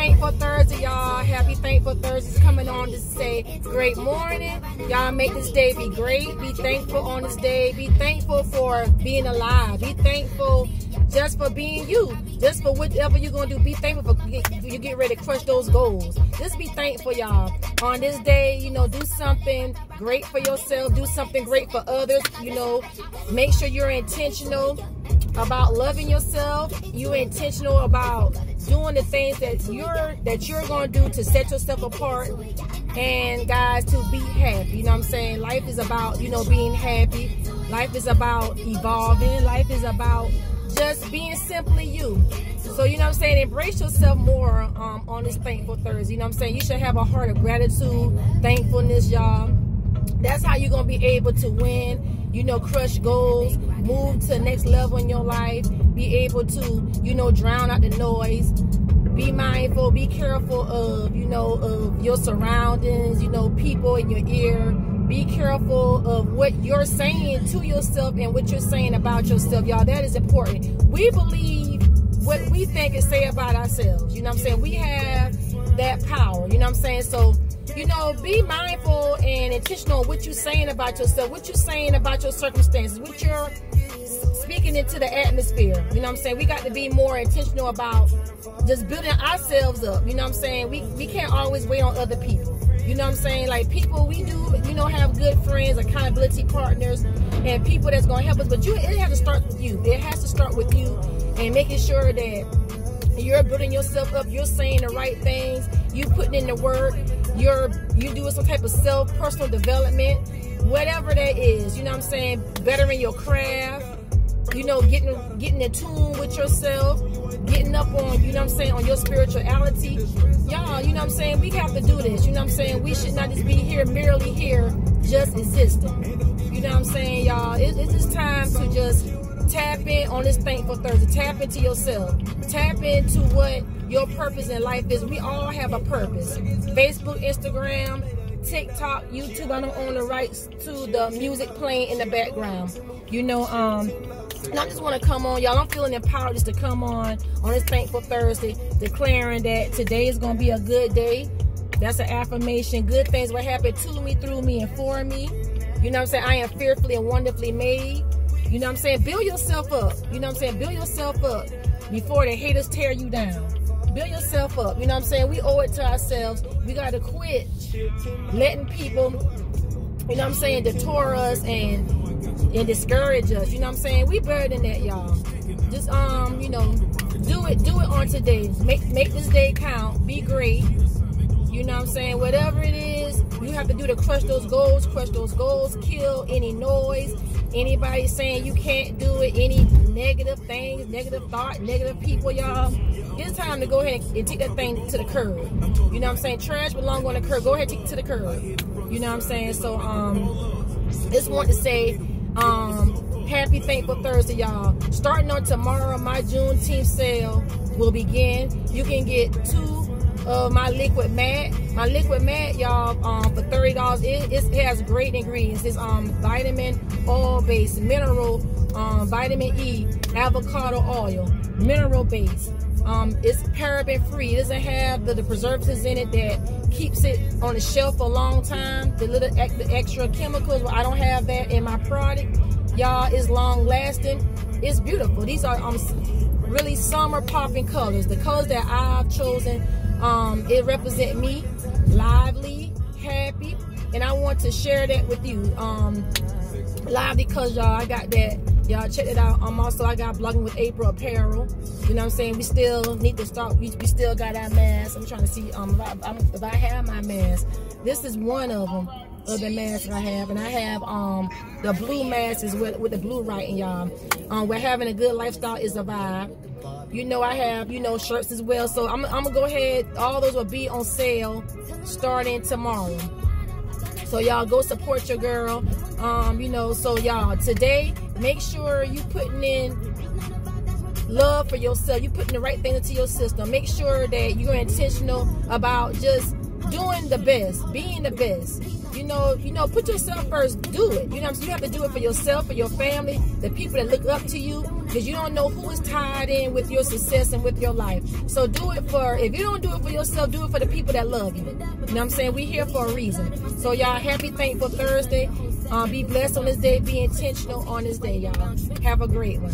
Thankful Thursday, y'all. Happy Thankful Thursday's coming on to say great morning. Y'all make this day be great. Be thankful on this day. Be thankful for being alive. Be thankful just for being you. Just for whatever you're going to do. Be thankful for you get ready to crush those goals. Just be thankful, y'all. On this day, you know, do something great for yourself. Do something great for others. You know, make sure you're intentional about loving yourself. You're intentional about doing the things that you're that you're going to do to set yourself apart. And guys, to be happy. You know what I'm saying? Life is about, you know, being happy. Life is about evolving. Life is about just being simply you. So, you know what I'm saying? Embrace yourself more um, on this Thankful Thursday. You know what I'm saying? You should have a heart of gratitude, thankfulness, y'all. That's how you're going to be able to win, you know, crush goals, move to the next level in your life, be able to, you know, drown out the noise. Be mindful, be careful of, you know, of your surroundings, you know, people in your ear. Be careful of what you're saying to yourself and what you're saying about yourself. Y'all, that is important. We believe what we think and say about ourselves. You know what I'm saying? We have that power. You know what I'm saying? So, you know, be mindful and intentional what you're saying about yourself, what you're saying about your circumstances, what you're speaking into the atmosphere. You know what I'm saying? We got to be more intentional about just building ourselves up. You know what I'm saying? We we can't always wait on other people. You know what I'm saying? Like people we do, you know, have good friends, accountability partners, and people that's gonna help us. But you it has to start with you. It has to start with you and making sure that you're building yourself up, you're saying the right things, you putting in the work, you're you doing some type of self personal development, whatever that is, you know what I'm saying, bettering your craft, you know, getting getting in tune with yourself, getting up on, you know what I'm saying, on your spirituality. Y'all, you know what I'm saying? We have to do this. You know what I'm saying? We should not just be here, merely here, just existing. You know what I'm saying, y'all? It, it's just time to just tap in on this Thankful Thursday. Tap into yourself. Tap into what your purpose in life is. We all have a purpose. Facebook, Instagram, TikTok, YouTube. I don't own the rights to the music playing in the background. You know, um, I just want to come on, y'all. I'm feeling empowered just to come on on this Thankful Thursday, declaring that today is going to be a good day. That's an affirmation. Good things will happen to me, through me, and for me. You know what I'm saying? I am fearfully and wonderfully made. You know what I'm saying? Build yourself up. You know what I'm saying? Build yourself up before the haters tear you down. Build yourself up. You know what I'm saying? We owe it to ourselves. We got to quit letting people, you know what I'm saying, detour us and and discourage us. You know what I'm saying? We better than that, y'all. Just um, you know, do it, do it on today. Make make this day count. Be great. You know what I'm saying? Whatever it is, you have to do to crush those goals, crush those goals, kill any noise, anybody saying you can't do it, any negative things, negative thought, negative people, y'all. It's time to go ahead and take that thing to the curb. You know what I'm saying? Trash belong on the curb. Go ahead take it to the curb. You know what I'm saying? So um just want to say um, happy Thankful Thursday, y'all. Starting on tomorrow, my Juneteenth sale will begin. You can get two of my liquid matte. My liquid matte, y'all, um, for thirty dollars. It, it, has great ingredients. It's um vitamin oil based, mineral, um, vitamin E, avocado oil, mineral based. Um, it's paraben free. It doesn't have the, the, preservatives in it that keeps it on the shelf for a long time. The little the extra chemicals, well, I don't have that in my product. Y'all, it's long lasting. It's beautiful. These are um, really summer popping colors. The colors that I've chosen, um, it represent me, lively, happy, and I want to share that with you. Um, lively because y'all, I got that Y'all check it out. I'm also, I got blogging with April Apparel. You know what I'm saying? We still need to start. We, we still got our masks. I'm trying to see um, if, I, if I have my mask. This is one of them of the masks I have. And I have um the blue mask is with, with the blue writing, y'all. Um, we're having a good lifestyle is a vibe. You know, I have, you know, shirts as well. So I'm, I'm going to go ahead. All those will be on sale starting tomorrow. So y'all go support your girl. Um, you know, so y'all today make sure you putting in love for yourself. You putting the right thing into your system. Make sure that you're intentional about just doing the best, being the best. You know, you know, put yourself first. Do it. You know, you have to do it for yourself, for your family, the people that look up to you. because you don't know who is tied in with your success and with your life. So do it for, if you don't do it for yourself, do it for the people that love you. You know what I'm saying? We here for a reason. So y'all, happy Thankful Thursday. Um, be blessed on this day. Be intentional on this day, y'all. Have a great one.